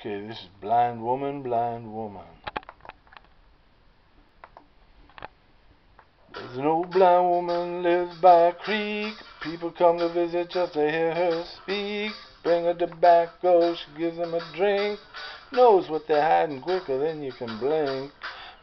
Okay, this is Blind Woman, Blind Woman. There's an old blind woman lives by a creek. People come to visit just to hear her speak. Bring her tobacco, she gives them a drink. Knows what they're hiding quicker than you can blink.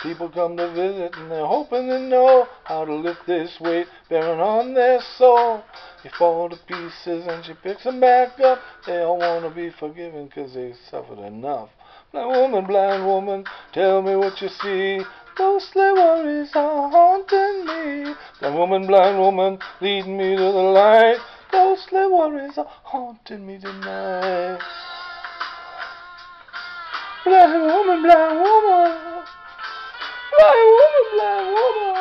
People come to visit and they're hoping to know how to lift this weight bearing on their soul. They fall to pieces and she picks them back up. They all want to be forgiven because they suffered enough. Blind woman, blind woman, tell me what you see. Ghostly worries are haunting me. Blind woman, blind woman, lead me to the light. Ghostly worries are haunting me tonight. Blind woman, blind woman. Blind woman, blind woman.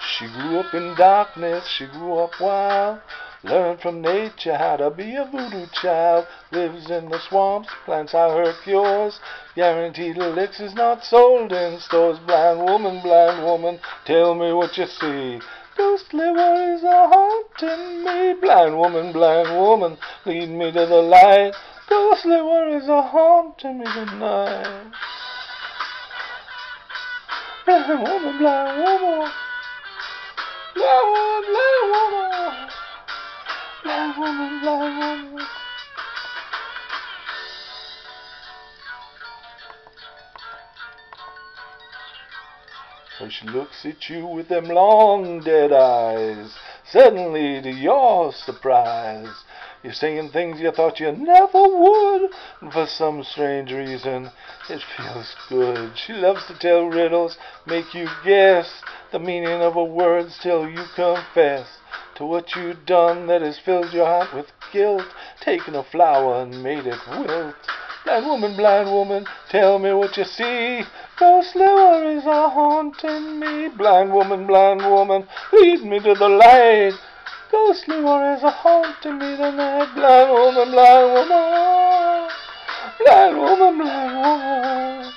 She grew up in darkness, she grew up wild. Learned from nature how to be a voodoo child. Lives in the swamps, plants out her cures. Guaranteed elixirs not sold in stores. Blind woman, blind woman, tell me what you see. Ghostly worries are haunting me. Blind woman, blind woman, lead me to the light. Ghostly worries are haunting me tonight. Blind woman, blind woman. Blind woman, blind woman. Blind woman, blind woman. So she looks at you with them long dead eyes. Suddenly, to your surprise, you're saying things you thought you never would. And for some strange reason, it feels good. She loves to tell riddles, make you guess the meaning of her words till you confess to what you've done that has filled your heart with guilt. Taken a flower and made it wilt. Blind woman, blind woman, tell me what you see. Ghostly worries are haunting me. Blind woman, blind woman, lead me to the light. Ghostly worries are haunting me tonight. Blind woman, blind woman. Blind woman, blind woman.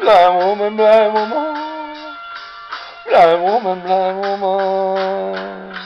Blind woman, blind woman. Blind woman, blind woman.